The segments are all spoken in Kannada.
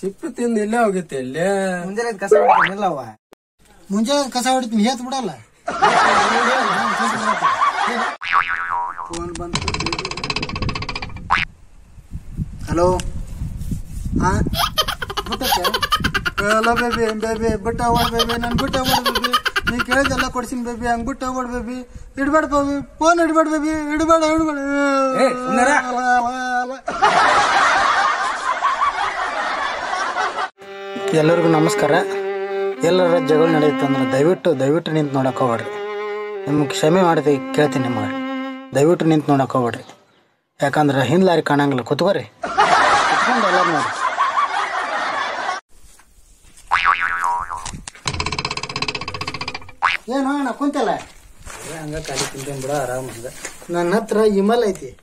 ಸಿಪ್ಪಿ ತಿಂದು ಇಲ್ಲೇ ಹೋಗಿತ್ತೆ ಇಲ್ಲೇ ಮುಂಜಾನೆ ಕಸ ಹೊಡಿತೀನಿಲ್ಲವ್ವ ಮುಂಜಾನೆ ಕಸ ಹೊಡಿತೀನಿ ಹೇತ್ ಬಿಡಲ್ಲ. ಫೋನ್ ಬಂತು ಹಲೋ ಹಾ ಹಲೋ ಬೇಬಿ ಬೇಬಿ ಬಿಟ್ಟ ಓಡ್ ಬೇಬಿ ನನ್ ಬಿಟ್ಟ ಓಡ್ ಬೇಬಿ ನೀ ಕೇಳಿದೆಲ್ಲ ಕೊಡ್ಸಿನ ಬೇಬಿ ಹಂಗ್ ಬಿಟ್ಟ ಓಡ್ ಬೇಬಿ ಇಡ್ಬೇಡ ಬೇಬಿ ಫೋನ್ ಇಡ್ಬೇಡ ಬೇಬಿ ಇಡ್ಬೇಡ ಇಡ್ಬೇಡ. ಎಲ್ಲರಿಗೂ ನಮಸ್ಕಾರ. ಎಲ್ಲರ ಜಗಳ ನಡೆಯುತ್ತಂದ್ರೆ ದಯವಿಟ್ಟು ದಯವಿಟ್ಟು ನಿಂತು ನೋಡೋಕೆ ಹೋಗ್ಬೇಡ್ರಿ. ನಿಮ್ಗೆ ಕ್ಷಮೆ ಮಾಡಿದೆ ಕೇಳ್ತೀನಿ ನಿಮಗೆ. ದಯವಿಟ್ಟು ನಿಂತು ನೋಡಕ್ ಹೋಗ್ಬೇಡ್ರಿ. ಯಾಕಂದ್ರೆ ಹಿಂದ್ಲಾರಿ ಕಾಣಂಗಿಲ್ಲ. ಕುತ್ಕೋರಿ. ಕುತ್ಕೊಂಡು ಎಲ್ಲರೂ ನೋಡಿ. ಏನು ಅಣ್ಣ ಕುಂತಲ್ಲ? ಹಂಗ ಕಾಡಿ ತಿಂತೇನೆ ಬಿಡ ಆರಾಮ ನನ್ನ ಹತ್ರ ಇಮಲ್ ಐತಿ.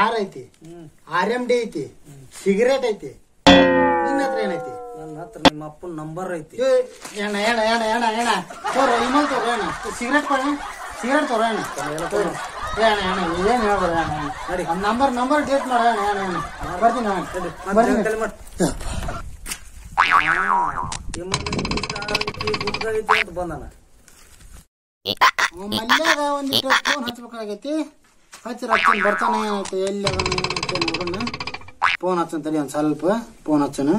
ಆರ್ ಐತಿ. ಆರ್ ಎಂ ಡಿ ಐತಿ. ಸಿಗರೇಟ್ ಐತಿ. ಹತ್ರ ನಿಮ್ಮ ಅಪ್ಪನ ನಂಬರ್ ಐತಿ. ಏ, ಎಣ್ಣ ಎಣ್ಣ ಎಣ್ಣ ಎಣ್ಣ ಎಣ್ಣ ತೋರ ಇಮಲ್ ತೋರ ಎಣ್ಣ ಸಿಗರೇಟ್ ಕೊಡ ಸಿಗರೇಟ್ ತೋರ ಅಣ್ಣ ನಂಬರ್ ನಂಬರ್ ಡೇಟ್ ಮಾಡ ಅಣ್ಣ ಅಣ್ಣ ಅಣ್ಣ ಬರ್ತೀನಿ ಬಂದನ. ಮಲ್ಯಾಗ ಒಂದಿಷ್ಟು ಫೋನ್ ಹಚ್ಬೇಕಾಗೈತಿ. ಹಚ್ಚಿರ ಹಚ್ಚಿನ ಬರ್ತಾನೆ ಎಲ್ಲಿ ಅದನ್ನ ಫೋನ್ ಹಚ್ಚನ್ ತಡಿ ಒಂದು ಸ್ವಲ್ಪ ಫೋನ್ ಹಚ್ಚನ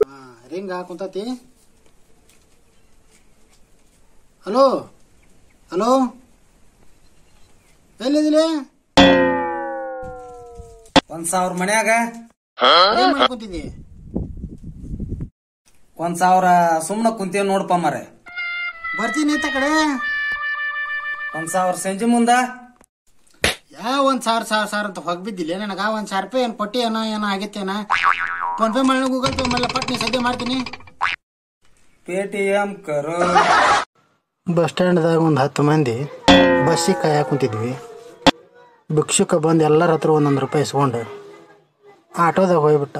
ಹಾ ರಿಂಗ್ ಹಾಕುಂತತಿ ಹಲೋ ಹಲೋ ಎಲ್ಲಿದಿಲೆ ಒಂದ್ ಸಾವಿರ ಮನ್ಯಾಗ? ಏನ್ ಮಾಡ್ಕೊಂತಿದ್ದಿ ಒಂದ್ ಸಾವಿರ ಸುಮ್ನ ಕುಂತೇವ್ ನೋಡಪ್ಪ ಮರೆ ಬರ್ತೀನಿ ಈತ ಕಡೆ? ಒಂದ್ ಸಾವಿರ ಸಂಜೆ ಮುಂದ? ಯಾವ ಒಂದ್ ಸಾವಿರ ಸಾವಿರ ಸಾವಿರ ಅಂತ ಹೊಗ್ ಬಿದ್ದಿಲ್ಲ ನನಗ ಒಂದ್ ಸಾವಿರ ರೂಪಾಯಿ ಏನ್ ಕೊಟ್ಟಿ ಏನೋ ಏನೋ ಆಗೈತೇನ. ಫೋನ್ ಪೇ ಮಾಡಿ ಗೂಗಲ್ ಪೇ ಮಾಡಲ್ಲ ಪಟ್ನಿ ಸದ್ಯ ಮಾಡ್ತೀನಿ. ಪೇಟಿಎಂ ಕರೋ. ಬಸ್ ಸ್ಟ್ಯಾಂಡ್ದಾಗ ಒಂದು ಹತ್ತು ಮಂದಿ ಬಸ್ಸಿಗೆ ಕಾಯಕ್ಕೆ ಕುಂತಿದ್ವಿ. ಭಿಕ್ಷುಕ ಬಂದು ಎಲ್ಲರ ಹತ್ರ ಒಂದೊಂದು ರೂಪಾಯಿ ಇಸ್ಕೊಂಡು ಆಟೋದಾಗ ಹೋಗ್ಬಿಟ್ಟ.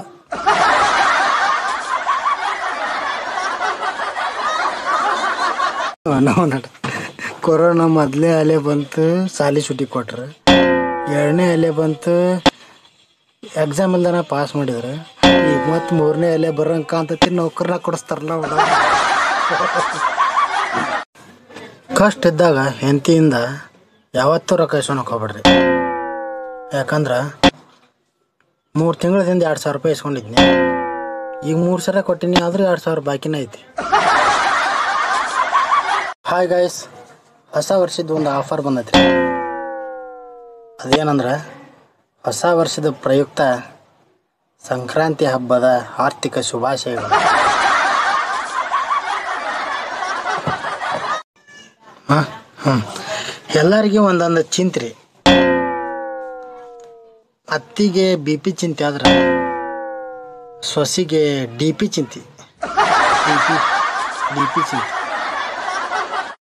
ಕೊರೋನಾ ಮೊದಲೇ ಅಲೆ ಬಂತು ಸಾಲಿ ಸುಟ್ಟಿ ಕೊಟ್ರು. ಎರಡನೇ ಅಲೆ ಬಂತು ಎಕ್ಸಾಮ್ ಇಲ್ದನ ಪಾಸ್ ಮಾಡಿದ್ರು. ಈಗ ಮತ್ತೆ ಮೂರನೇ ಅಲೆ ಅಂತ ಅಂತತಿ ನೌಕರನ್ನ ಕೊಡಿಸ್ತಾರಲ್ಲ ಅವ್ರು. ಕಷ್ಟ ಇದ್ದಾಗ ಹೆಂಡತಿಯಿಂದ ಯಾವತ್ತೂ ರೊಕ್ಕ ಇಸ್ಕೊಳಕ್ ಹೋಗ್ಬೇಡ್ರಿ. ಯಾಕಂದ್ರೆ ಮೂರು ತಿಂಗಳದಿಂದ ಎರಡು ಸಾವಿರ ರೂಪಾಯಿ ಇಸ್ಕೊಂಡಿದ್ನಿ. ಈಗ ಮೂರು ಸಲ ಕೊಟ್ಟಿನಿ ಆದ್ರೂ ಎರಡು ಸಾವಿರ ಬಾಕಿನ ಐತಿ. ಹಾಯ್ ಗಾಯ್ಸ್ ಹೊಸ ವರ್ಷದ ಒಂದು ಆಫರ್ ಬಂದೈತಿ ಅದೇನಂದ್ರೆ ಹೊಸ ವರ್ಷದ ಪ್ರಯುಕ್ತ ಸಂಕ್ರಾಂತಿ ಹಬ್ಬದ ಆರ್ಥಿಕ ಶುಭಾಶಯಗಳು. ಎಲ್ಲರಿಗೆ ಒಂದೊಂದು ಚಿಂತ್ರಿ. ಅತ್ತಿಗೆ ಬಿ ಪಿ ಚಿಂತೆ ಆದ್ರೆ ಸೊಸಿಗೆ ಡಿ ಪಿ ಚಿಂತೆ. ಡಿ ಪಿ ಚಿಂತೆ.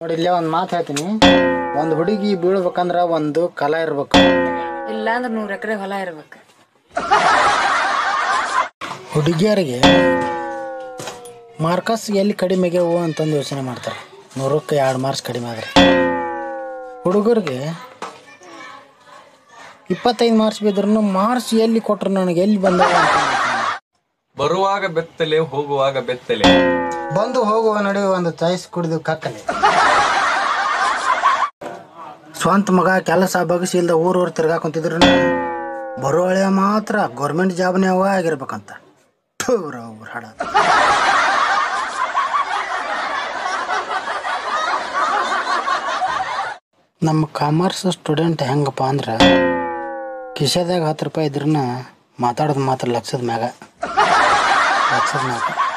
ನೋಡಿ, ಇಲ್ಲೇ ಒಂದು ಮಾತು ಹೇಳ್ತೀನಿ. ಒಂದು ಹುಡುಗಿ ಬೀಳ್ಬೇಕಂದ್ರೆ ಒಂದು ಕಲ ಇರ್ಬೇಕು ಇಲ್ಲಾಂದ್ರೆ ನೂರ್ ಎಕರೆ ಹೊಲ ಇರ್ಬೇಕು. ಹುಡುಗಿಯರಿಗೆ ಮಾರ್ಕಸ್ ಎಲ್ಲಿ ಕಡಿಮೆ ಆಗ್ಯಾವು ಅಂತಂದು ಯೋಚನೆ ಮಾಡ್ತಾರೆ. ನೂರಕ್ಕೆ ಎರಡು ಮಾರ್ಕ್ಸ್ ಕಡಿಮೆ ಆದರೆ. ಹುಡುಗರಿಗೆ ಇಪ್ಪತ್ತೈದು ಮಾರ್ಕ್ಸ್ ಬಿದ್ರು ಮಾರ್ಕ್ಸ್ ಎಲ್ಲಿ ಕೊಟ್ರು ನನಗೆ ಎಲ್ಲಿ ಬಂದ ಬರುವಾಗ ಬೆತ್ತಲೆ ಹೋಗುವಾಗ ಬೆತ್ತಲೆ. ಬಂದು ಹೋಗುವ ನಡುವೆ ಒಂದು ಚಾಯ್ಸ್ ಕುಡಿದು ಕಕ್ಕಲೆ. ಸ್ವಂತ ಮಗ ಕೆಲಸ ಬಗಸಿ ಇಲ್ದ ಊರು ಊರು ತಿರ್ಗಾಕೊಂತಿದ್ರು ಬರುವಳೆ ಹಳೆಯ ಮಾತ್ರ ಗೌರ್ಮೆಂಟ್ ಜಾಬ್ನೇ ಅವ ಆಗಿರ್ಬೇಕಂತ. ಅವ್ರ ಹಾಡ ನಮ್ಮ ಕಾಮರ್ಸ್ ಸ್ಟೂಡೆಂಟ್ ಹೆಂಗಪ್ಪ ಅಂದ್ರೆ, ಕಿಶೆದಾಗ ಹತ್ತು ರೂಪಾಯಿ ಇದ್ರನ್ನ ಮಾತಾಡೋದು ಮಾತ್ರ ಲಕ್ಷದ ಮ್ಯಾಗ. ಲಕ್ಷದ ಮ್ಯಾಗ.